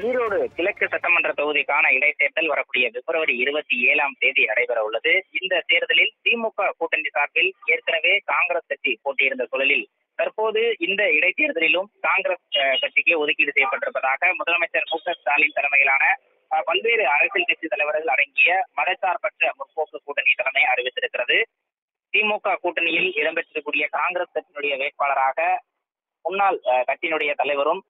ஈரோடு கிழக்கு சட்டமன்ற தொகுதிக்கான இடைத்தேர்தல் வரக்கூடிய பிப்ரவரி இருபத்தி ஏழாம் தேதி நடைபெற உள்ளது. இந்த தேர்தலில் திமுக கூட்டணி சார்பில் ஏற்கனவே காங்கிரஸ் கட்சி போட்டியிருந்த சூழலில் தற்போது இந்த இடைத்தேர்தலிலும் காங்கிரஸ் கட்சிக்கு ஒதுக்கீடு செய்யப்பட்டிருப்பதாக முதலமைச்சர் மு ஸ்டாலின் தலைமையிலான அஹ், பல்வேறு அரசியல் கட்சி தலைவர்கள் அடங்கிய மதச்சார்பற்ற முற்போக்கு கூட்டணி தலைமை அறிவித்திருக்கிறது. திமுக கூட்டணியில் இடம்பெற்றிருக்கக்கூடிய காங்கிரஸ் கட்சியினுடைய வேட்பாளராக முன்னாள் அஹ், கட்சியினுடைய தலைவரும்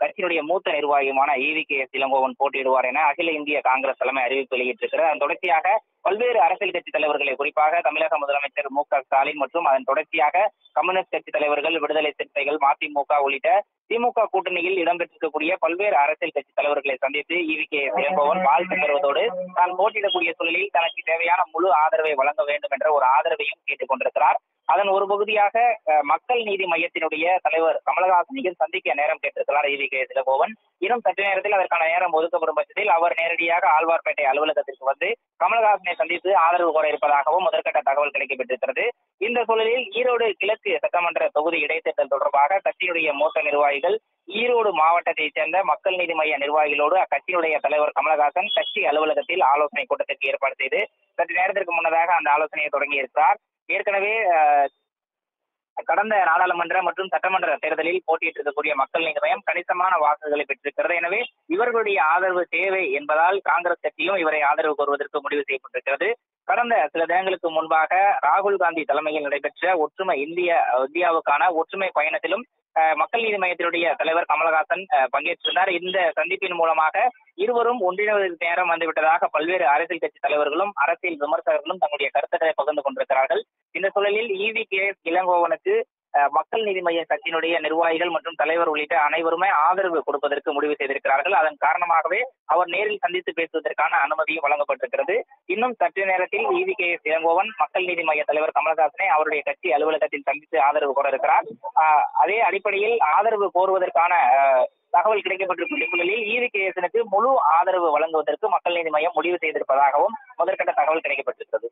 கட்சியினுடைய மூத்த நிர்வாகியுமான ஈவி கே இளங்கோவன் போட்டியிடுவார் என அகில இந்திய காங்கிரஸ் தலைமை அறிவிப்பு வெளியிட்டிருக்கிறது. அதன் தொடர்ச்சியாக பல்வேறு அரசியல் கட்சி தலைவர்களை குறிப்பாக தமிழக முதலமைச்சர் மு க ஸ்டாலின் மற்றும் அதன் தொடர்ச்சியாக கம்யூனிஸ்ட் கட்சி தலைவர்கள் விடுதலை சிறுத்தைகள் மதிமுக உள்ளிட்ட திமுக கூட்டணியில் இடம்பெற்றிருக்கக்கூடிய பல்வேறு அரசியல் கட்சி தலைவர்களை சந்தித்து ஈவி கே இளங்கோவன் வாழ்த்து பெறுவதோடு தான் போட்டியிடக்கூடிய சூழலில் தனக்கு தேவையான முழு ஆதரவை வழங்க வேண்டும் என்ற ஒரு ஆதரவையும் கேட்டுக் கொண்டிருக்கிறார் அதன் ஒரு பகுதியாக மக்கள் நீதி மையத்தினுடைய தலைவர் கமலஹாசனையும் சந்திக்க நேரம் கேட்டிருக்கிறார் ஈவி கே. சிலகோவன் இன்னும் சற்று நேரத்தில் அதற்கான நேரம் ஒதுக்கப்படும் பட்சத்தில் அவர் நேரடியாக ஆழ்வார்பேட்டை அலுவலகத்திற்கு வந்து கமலஹாசனை சந்தித்து ஆதரவு கோர இருப்பதாகவும் முதற்கட்ட தகவல் கிடைக்கப்பட்டிருக்கிறது. இந்த சூழலில் ஈரோடு கிழக்கு சட்டமன்ற தொகுதி இடைத்தேர்தல் தொடர்பாக கட்சியினுடைய மூத்த நிர்வாகிகள் ஈரோடு மாவட்டத்தைச் சேர்ந்த மக்கள் நீதி மைய நிர்வாகிகளோடு அக்கட்சியினுடைய தலைவர் கமலஹாசன் கட்சி அலுவலகத்தில் ஆலோசனை கூட்டத்திற்கு ஏற்பாடு செய்து சற்று நேரத்திற்கு முன்னதாக அந்த ஆலோசனையை தொடங்கியிருக்கிறார். ஏற்கனவே கடந்த நாடாளுமன்ற மற்றும் சட்டமன்ற தேர்தலில் போட்டியிட்டிருக்கக்கூடிய மக்கள் நீதி மையம் கணிசமான வாக்குகளை பெற்றிருக்கிறது. எனவே இவர்களுடைய ஆதரவு தேவை என்பதால் காங்கிரஸ் கட்சியும் இவரை ஆதரவு கோருவதற்கு முடிவு செய்யப்பட்டிருக்கிறது. கடந்த சில தினங்களுக்கு முன்பாக ராகுல் காந்தி தலைமையில் நடைபெற்ற ஒற்றுமை இந்திய இந்தியாவுக்கான ஒற்றுமை பயணத்திலும் மக்கள் நீதி மையத்தினுடைய தலைவர் கமலஹாசன் பங்கேற்றிருந்தார். இந்த சந்திப்பின் மூலமாக இருவரும் ஒன்றிணைவதற்கு நேரம் வந்துவிட்டதாக பல்வேறு அரசியல் கட்சி தலைவர்களும் அரசியல் விமர்சகர்களும் தங்களுடைய கருத்துக்களை பகிர்ந்து கொண்டிருக்கிறார்கள். இந்த சூழலில் ஈவி கே எஸ் இளங்கோவனுக்கு மக்கள் நீதி மய்ய கட்சியினுடைய நிர்வாகிகள் மற்றும் தலைவர் உள்ளிட்ட அனைவருமே ஆதரவு கொடுப்பதற்கு முடிவு செய்திருக்கிறார்கள். அதன் காரணமாகவே அவர் நேரில் சந்தித்து பேசுவதற்கான அனுமதியும் வழங்கப்பட்டிருக்கிறது. இன்னும் சற்று நேரத்தில் இவி கே எஸ் இளங்கோவன் மக்கள் நீதி மய்ய தலைவர் கமலஹாசனை அவருடைய கட்சி அலுவலகத்தில் சந்தித்து ஆதரவு கோர இருக்கிறார் அதே அடிப்படையில் ஆதரவு கோருவதற்கான தகவல் கிடைக்கப்பட்டிருக்கும் சூழலில் ஈவி கே முழு ஆதரவு வழங்குவதற்கு மக்கள் நீதி மையம் முடிவு செய்திருப்பதாகவும் முதற்கட்ட தகவல் கிடைக்கப்பட்டிருக்கிறது.